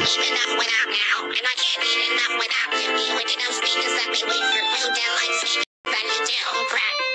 passionate enough without now, and I can't eat enough without you. You would know speakers let me wait for food till I sleep, but you do, crap.